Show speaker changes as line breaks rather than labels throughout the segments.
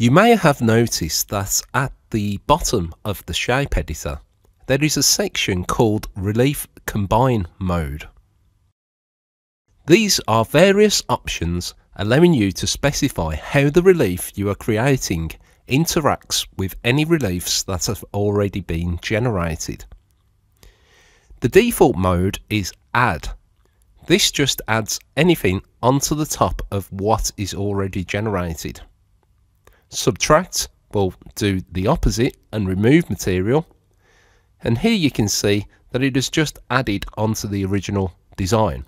You may have noticed that at the bottom of the shape editor there is a section called Relief Combine Mode. These are various options allowing you to specify how the relief you are creating interacts with any reliefs that have already been generated. The default mode is Add. This just adds anything onto the top of what is already generated. Subtract will do the opposite and remove material. And here you can see that it has just added onto the original design.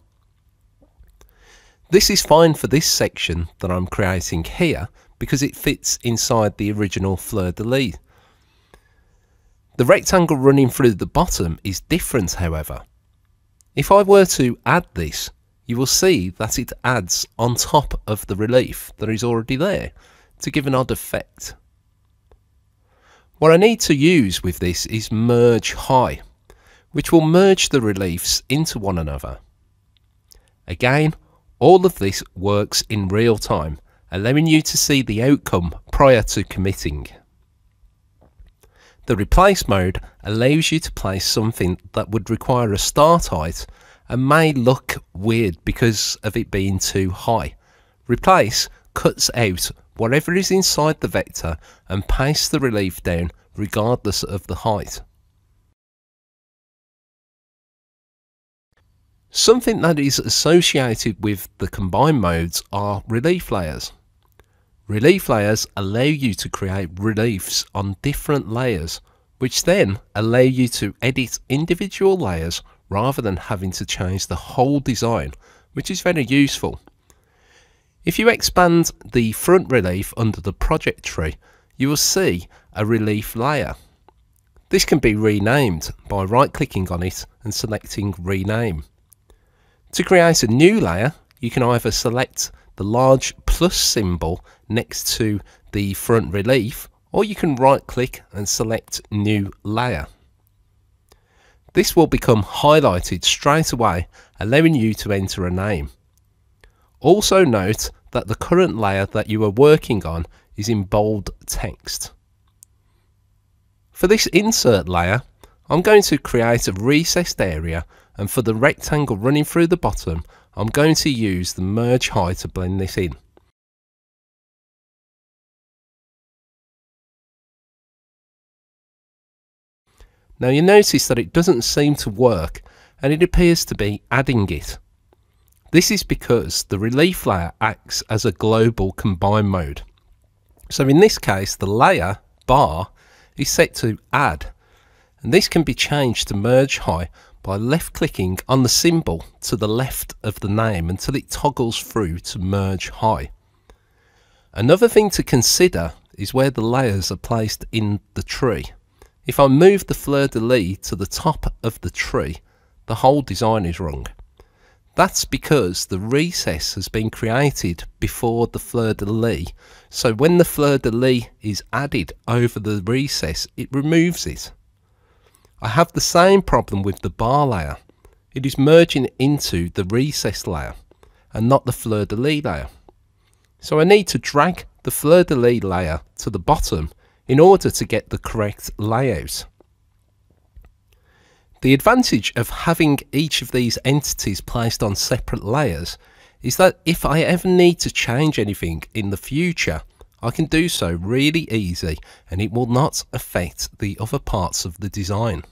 This is fine for this section that I'm creating here because it fits inside the original fleur-de-lis. The rectangle running through the bottom is different however. If I were to add this, you will see that it adds on top of the relief that is already there to give an odd effect. What I need to use with this is merge high, which will merge the reliefs into one another. Again, all of this works in real time, allowing you to see the outcome prior to committing. The replace mode allows you to place something that would require a start height and may look weird because of it being too high. Replace cuts out whatever is inside the vector and paste the relief down regardless of the height. Something that is associated with the combined modes are relief layers. Relief layers allow you to create reliefs on different layers, which then allow you to edit individual layers rather than having to change the whole design, which is very useful. If you expand the front relief under the project tree, you will see a relief layer. This can be renamed by right clicking on it and selecting rename. To create a new layer, you can either select the large plus symbol next to the front relief or you can right click and select new layer. This will become highlighted straight away allowing you to enter a name. Also note that the current layer that you are working on is in bold text. For this insert layer, I'm going to create a recessed area and for the rectangle running through the bottom, I'm going to use the merge high to blend this in. Now you notice that it doesn't seem to work and it appears to be adding it. This is because the relief layer acts as a global combine mode. So in this case, the layer bar is set to add, and this can be changed to merge high by left clicking on the symbol to the left of the name until it toggles through to merge high. Another thing to consider is where the layers are placed in the tree. If I move the fleur-de-lis to the top of the tree, the whole design is wrong. That's because the recess has been created before the fleur-de-lis. So when the fleur-de-lis is added over the recess, it removes it. I have the same problem with the bar layer. It is merging into the recess layer and not the fleur-de-lis layer. So I need to drag the fleur-de-lis layer to the bottom in order to get the correct layout. The advantage of having each of these entities placed on separate layers is that if I ever need to change anything in the future, I can do so really easy and it will not affect the other parts of the design.